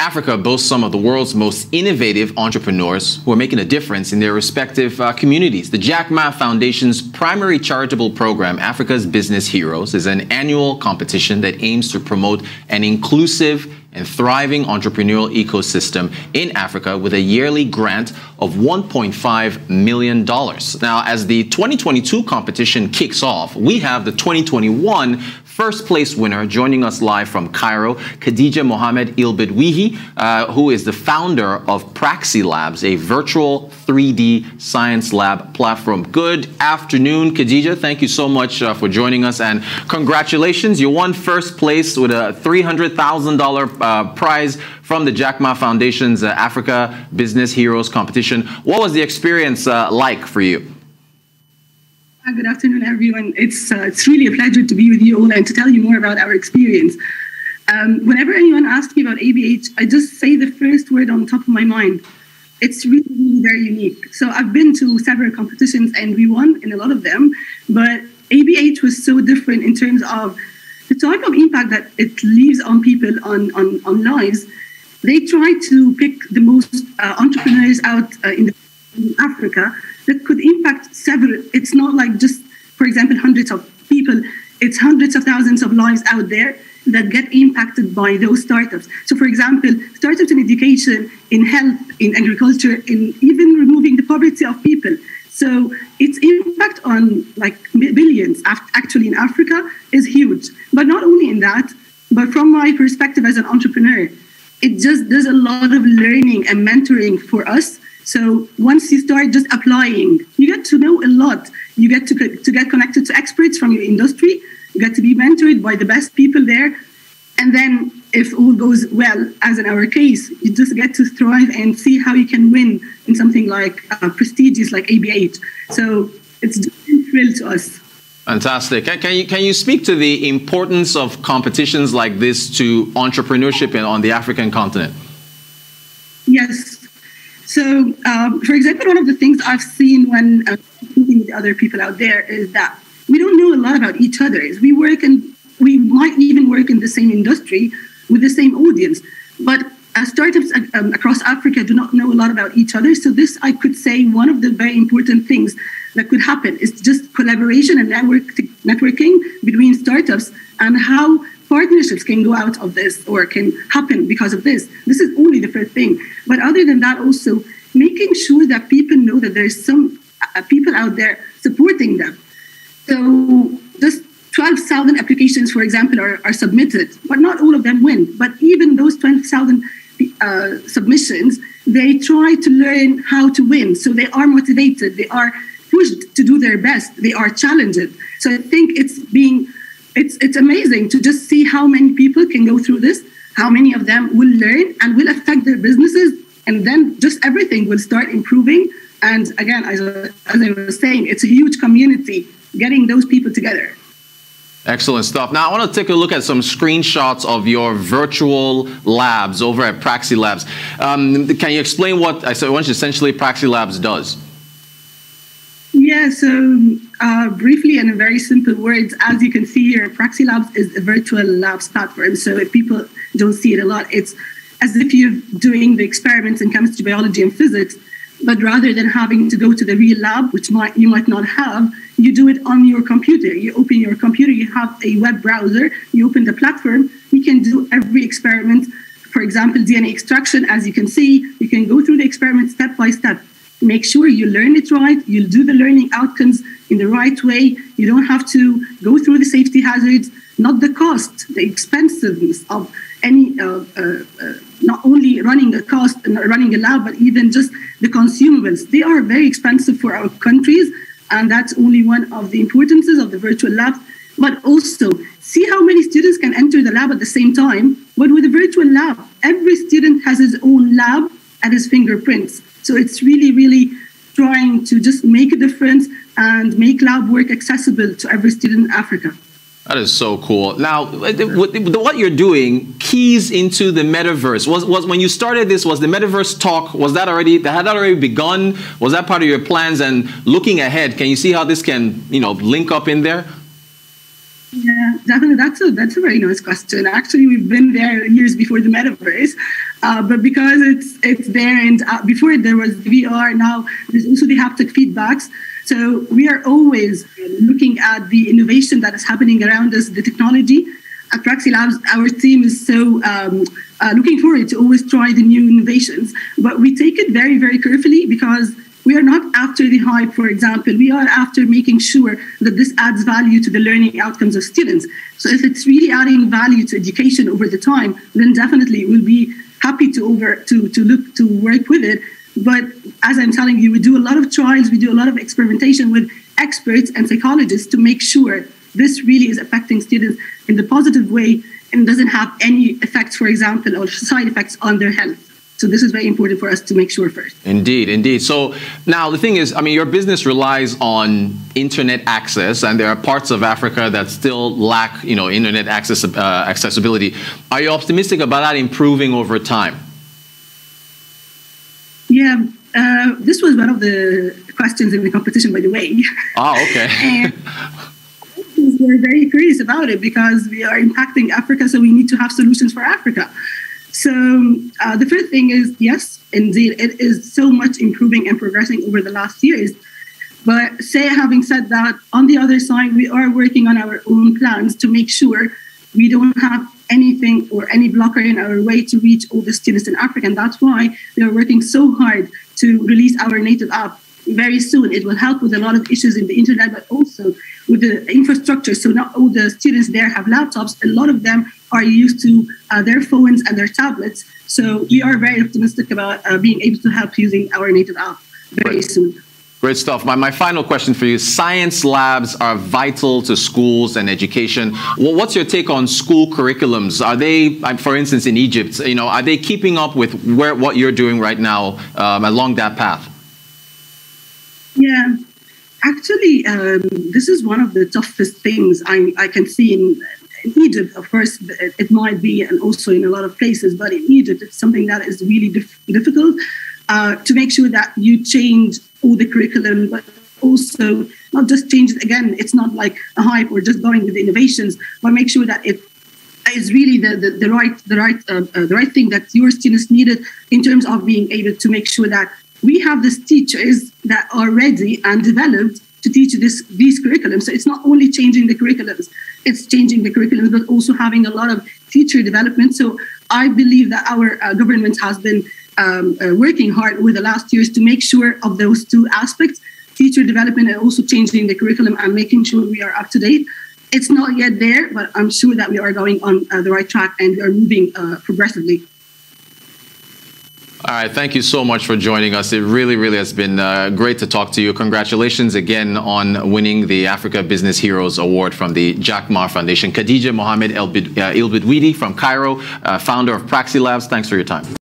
Africa boasts some of the world's most innovative entrepreneurs who are making a difference in their respective uh, communities. The Jack Ma Foundation's primary charitable program, Africa's Business Heroes, is an annual competition that aims to promote an inclusive and thriving entrepreneurial ecosystem in Africa with a yearly grant of $1.5 million. Now, as the 2022 competition kicks off, we have the 2021 first place winner joining us live from Cairo, Khadija Mohamed Elbedweihy, uh, who is the founder of Praxi Labs, a virtual 3D science lab platform. Good afternoon, Khadija. Thank you so much uh, for joining us and congratulations. You won first place with a $300,000 uh, prize from the Jack Ma Foundation's uh, Africa Business Heroes competition. What was the experience uh, like for you? Good afternoon, everyone. It's uh, it's really a pleasure to be with you all and to tell you more about our experience. Um, whenever anyone asks me about ABH, I just say the first word on top of my mind. It's really, really very unique. So I've been to several competitions and we won in a lot of them, but ABH was so different in terms of the type of impact that it leaves on people, on, on, on lives. They try to pick the most uh, entrepreneurs out uh, in, the, in Africa that could impact several. It's not like just, for example, hundreds of people. It's hundreds of thousands of lives out there that get impacted by those startups. So, for example, startups in education, in health, in agriculture, in even removing the poverty of people. So, its impact on like billions actually in Africa is huge. But not only in that, but from my perspective as an entrepreneur, it just does a lot of learning and mentoring for us so once you start just applying, you get to know a lot. You get to, to get connected to experts from your industry. You get to be mentored by the best people there. And then if all goes well, as in our case, you just get to thrive and see how you can win in something like uh, prestigious like ABH. So it's just a thrill to us. Fantastic. Can you, can you speak to the importance of competitions like this to entrepreneurship in, on the African continent? Yes, so, um, for example, one of the things I've seen when uh, speaking with other people out there is that we don't know a lot about each other. We work and we might even work in the same industry with the same audience, but uh, startups uh, um, across Africa do not know a lot about each other. So, this I could say one of the very important things that could happen is just collaboration and network networking between startups and how partnerships can go out of this or can happen because of this. This is only the first thing. But other than that, also making sure that people know that there's some uh, people out there supporting them. So 12,000 applications, for example, are, are submitted, but not all of them win. But even those 12,000 uh, submissions, they try to learn how to win. So they are motivated, they are pushed to do their best, they are challenged. So I think it's being it's it's amazing to just see how many people can go through this, how many of them will learn and will affect their businesses, and then just everything will start improving. And again, as, as I was saying, it's a huge community getting those people together. Excellent stuff. Now, I want to take a look at some screenshots of your virtual labs over at Praxi Labs. Um, can you explain what, I said, what essentially Praxi Labs does? Yeah, so uh, briefly and in very simple words, as you can see here, Praxi Labs is a virtual labs platform. So if people don't see it a lot, it's as if you're doing the experiments in chemistry, biology, and physics, but rather than having to go to the real lab, which might you might not have, you do it on your computer. You open your computer, you have a web browser, you open the platform, you can do every experiment. For example, DNA extraction, as you can see, you can go through the experiment step by step make sure you learn it right, you'll do the learning outcomes in the right way. You don't have to go through the safety hazards, not the cost, the expensiveness of any, uh, uh, uh, not only running a cost and running a lab, but even just the consumables. They are very expensive for our countries, and that's only one of the importances of the virtual lab. But also, see how many students can enter the lab at the same time. But with a virtual lab, every student has his own lab and his fingerprints. So it's really, really trying to just make a difference and make lab work accessible to every student in Africa. That is so cool. Now, what you're doing keys into the metaverse. Was, was when you started this? Was the metaverse talk? Was that already had that already begun? Was that part of your plans? And looking ahead, can you see how this can you know link up in there? Yeah, definitely. That's a that's a very nice question. Actually, we've been there years before the metaverse, uh, but because it's it's there and uh, before there was VR, now there's also the haptic feedbacks. So we are always looking at the innovation that is happening around us, the technology. At Praxi Labs, our team is so um, uh, looking forward to always try the new innovations, but we take it very very carefully because we are not after the hype, for example. We are after making sure that this adds value to the learning outcomes of students. So if it's really adding value to education over the time, then definitely we'll be happy to over to, to look to work with it. But as I'm telling you, we do a lot of trials, we do a lot of experimentation with experts and psychologists to make sure this really is affecting students in the positive way and doesn't have any effects, for example, or side effects on their health. So this is very important for us to make sure first. Indeed, indeed. So now the thing is, I mean, your business relies on internet access, and there are parts of Africa that still lack, you know, internet access uh, accessibility. Are you optimistic about that improving over time? Yeah, uh, this was one of the questions in the competition, by the way. Oh, okay. we're very curious about it because we are impacting Africa, so we need to have solutions for Africa. So uh, the first thing is, yes, indeed, it is so much improving and progressing over the last years. But say, having said that, on the other side, we are working on our own plans to make sure we don't have anything or any blocker in our way to reach all the students in Africa. And that's why we are working so hard to release our native app very soon. It will help with a lot of issues in the internet, but also with the infrastructure. So not all the students there have laptops. A lot of them are used to uh, their phones and their tablets. So we are very optimistic about uh, being able to help using our native app very soon. Great stuff. My, my final question for you science labs are vital to schools and education. Well, what's your take on school curriculums? Are they, for instance, in Egypt, you know, are they keeping up with where, what you're doing right now um, along that path? Yeah, actually, um, this is one of the toughest things I, I can see in, in Egypt. Of course, it, might be, and also in a lot of places, but in Egypt, it's something that is really dif- difficult uh, to make sure that you change all the curriculum, but also not just change it again. It's not like a hype or just going with the innovations, but make sure that it is really the, the, the right the right uh, uh, the right thing that your students needed in terms of being able to make sure that we have these teachers that are ready and developed to teach this these curriculums. So it's not only changing the curriculums, it's changing the curriculums, but also having a lot of teacher development. So I believe that our uh, government has been um, uh, working hard over the last years to make sure of those two aspects teacher development and also changing the curriculum and making sure we are up to date. It's not yet there, but I'm sure that we are going on uh, the right track and we are moving uh, progressively. All right, thank you so much for joining us. It really, really has been uh, great to talk to you. Congratulations again on winning the Africa Business Heroes Award from the Jack Ma Foundation. Khadija Mohamed El uh, Ilbidwidi from Cairo, uh, founder of Praxi Labs, thanks for your time.